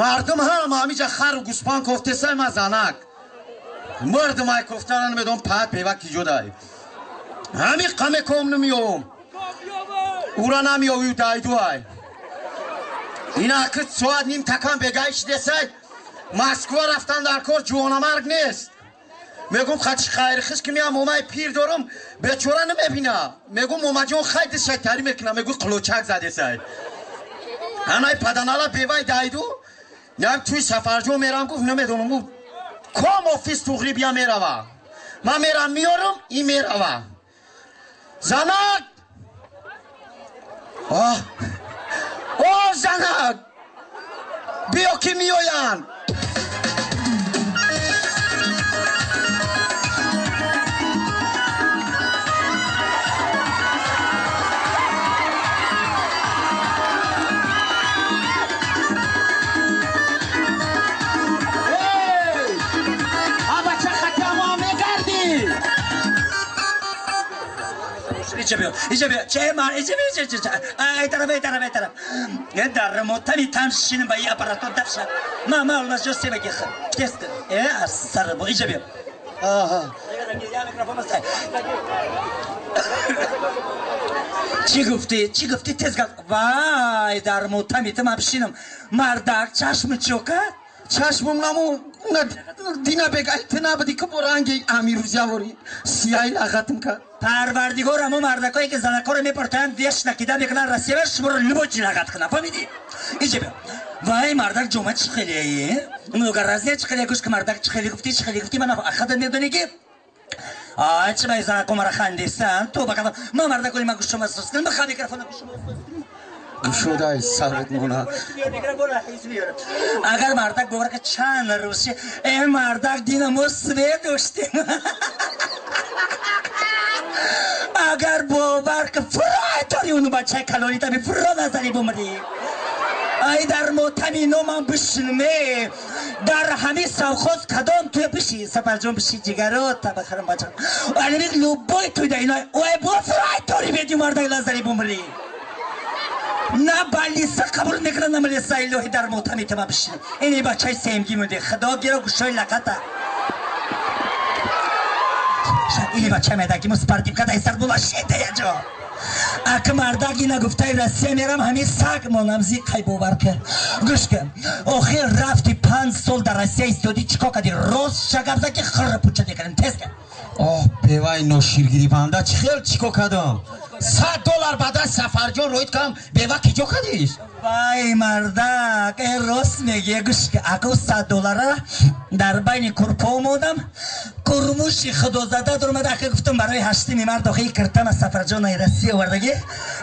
мардум ҳам ҳамиҷа хару гуспан кофтесай ма занак. мардум ай кофтара намедон пат бева киҷодай ҳами қаме ком намиёвум ура намиёвию дайдуай ина ки соат ним такан бегай шидесай москва рафтан дар кор ҷуонамарг нест. мегум хачи хайрихис ки миам омаи пир дорум бечора намебина. мегум омаҷон хайди шайтарӣ мекунам. мегӯ қулӯчак задесай ҳанай паданала бевай дайду نم توی سفرجو میرم گفت نمیدونم او کام آفیس تغری بیا میروا من میرم میارم این میروا زنک آه آه زنک بیا که میویند ичебиё ичебиё чемар ичебиё ай тараф ай тараф ай тараф э дармотани тамшини ба и аппаратур давша ма ма улмас ҷо семаки тест э асарбо ичебиё чӣ гуфтӣ? Чӣ гуфтӣ? Тез гап. Вай дармотами тимам шинам. Мардак чашми чӯ кард چشممنامو دینا بگایت نه بدی که برانگی امیر آوری سیای لاغتم که. پروردگار اما مردکایی که زنکا رو میپرتند دیش نکیده می‌کنن رسیبش برو لبوچی لغت کنن. فامیدی اینجا بیا وای مردک جمعه چی خیلی ایه؟ ملوگر رزنه چی خیلیه گوش که مردک چی خیلی گفتی چی خیلی گفتی؟ من اخدا می‌دونی که آه چی بای زنکا مرا خندیستن؟ تو بکنم ما مردک من گوش شما سرس کنم بخواه میکرفانم گوش شما гушодаи сарат монад агар мардак бовар ка чанд рӯзи э мардак дина мо све доштем агар бовар ка фурай тори уну бачаи калонитами фуро назари бумри. Ай дар мотами номам бишинме дар ҳами савхоз кадом туя биши сафарҷон биши ҷигаро табахарам бача. Алимик лубой туйда ино ой бо фурай тори меди мардак назари бумри на балиса қабул мекунам на малиса илоҳи дар мотами тама бишин ини бачаи семги муди. Худо гиро гушои лақата ини бача медаги муспардим кадай сар була шедая ҷо ак мардаги нагуфтаи россия мерам ҳамин саг монам зи қай бовар кар гӯш кар охир рафти панҷ сол дар россия истоди чико кади рост шагабза ки хр пуча декарем тез кар оҳ бевай ноширгирибанда чӣ хел чико кардам сад доллар ба даст сафарҷон роид кам бева ки ҷо кадиш вай мардак э рост мегӯ гӯш аку сад доллара дар байни курпо омодам курмуши худозада дурмад ака гуфтам барои ҳаштими мард охи киртана сафарҷонаи россия овардагӣ.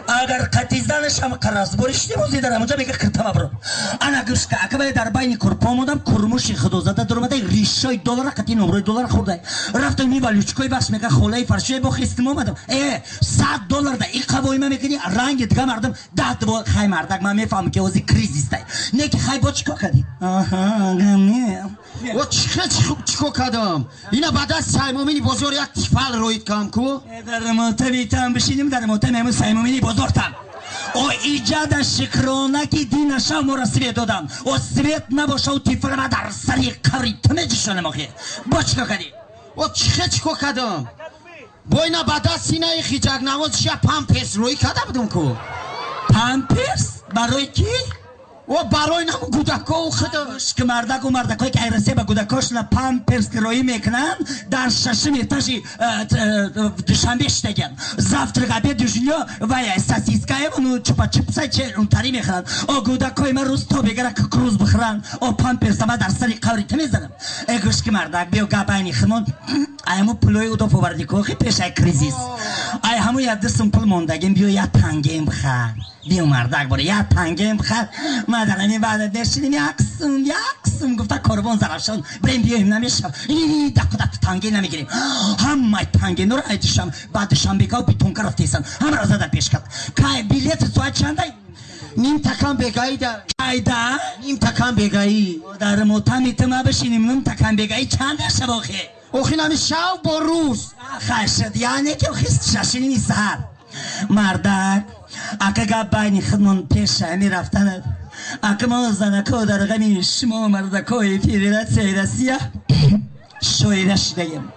Агар қатизанашам қаразборишти бози дар амуҷа мега киртама бро ана гӯшка ака бае дар байни курпо омодам курмуши худозада дурмада ришои доллара қати номрои доллара хӯрдай рафтам ми валючкои бахш мега холаи фаршои бо хистим омадам. Э сад долларда и қавоима мекунӣ? Ранги дига мардам дад бо хай мардак ман мефаҳмам ки ози кризистай. Не ки хай бо чико кади чико кадам ина ба даст саймомини бозор як тифал роид кам ку? Дар мотаби там бишинем дар мотаби ҳамун саймомини бозор там. О иҷада шикрона ки динаша моро свет додам. О свет набошау тифлама дар сари қаври тумеҷишонамохи бо чико кадӣ о чихе чико кадам бо ина ба даст синаи хиҷакнавозиша памперс рӯй када будум ку? Памперс? Барои кӣ о барои нам кӯдакоу худош ки мардаку мардакое ки айрасе ба кӯдакошна памперс кироӣ мекунанд дар шашуми этажи душанбе штаган завтрак обед ужинё вая сосискаевну чупачипса че унтари мехӯранд о кӯдакои ма рӯз то бегара кукруз бихӯранд. О памперса ма дар сари қаври ту мезанам. Э гӯш ки мардак биё габайни химон айму пулои удоф оварди кохи пешай кризис. Ай ҳаму якду сум пул мондагим биё як тангем бихар биё мардак боре як тангем бихар мадарами баъда бешидим як сум як сум гуфта корбон зарафшон брем биёем намешав даку даку танге намегирем ҳамаи тангенро айдишам ба душанбекау битонка рафтесан ҳамаро зада пеш кард кай билети соат чандай ним такан бегаӣ да айда ним такан бегаӣ дар мотами тума бишиним ним такан бегаӣ чанд яшав охе охи нами шав бо рӯз хашад яъне ки охи шашиними саҳар мардак ака гап байни худмон пеша мерафтанад акмол занако дар ғами шумо мардакои федератсияи россия шоира шудаем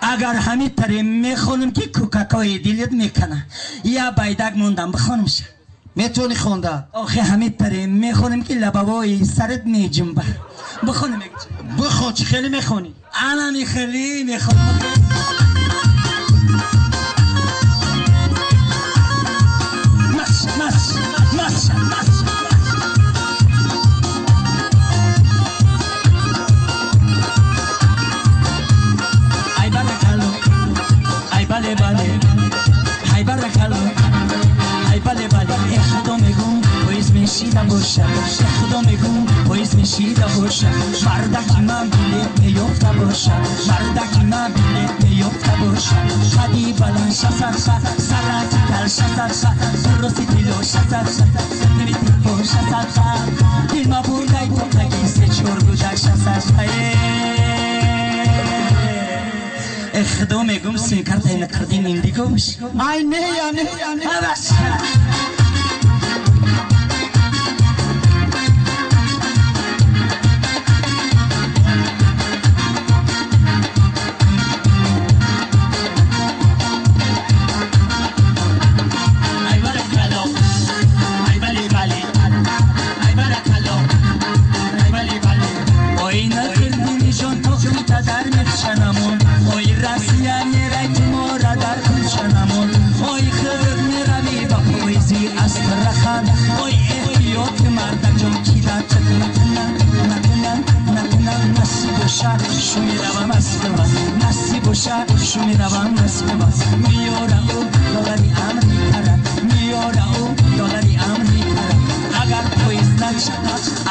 агар ҳамин таре мехонам ки кӯкакои дилит мекана. Я байдак мондам бихонамша метавонӣ хонда? Охи ҳамин таре мехонам ки лабавои сарит меҷумба бихонам бихон чӣ хеле мехонӣ? Анами хеле мехонам мешида боша худо мегӯ поиз мешида боша мардаки ман билет меёфта боша мардаки ман билет меёфта боша қади баланд шасарша сарати кал шасарша дуроси дило шасарша нити по шасарша дилма бурдай тотаги се чор гудак шасарша э худо мегум симкартайна кардин индигош ай не я не я не шумиравам насбас миёра ӯ долари амрикара миёра ӯ долари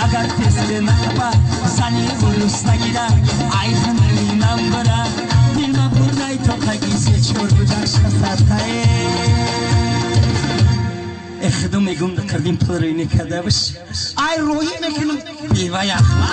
агар тесте накапа зани урус нагира айханаи намбара дилма бурдай тоқаги сечор гудашасатае эхдо мегум кардим пулрӯй мекардабаш ай роҳӣ мекунам беваяхла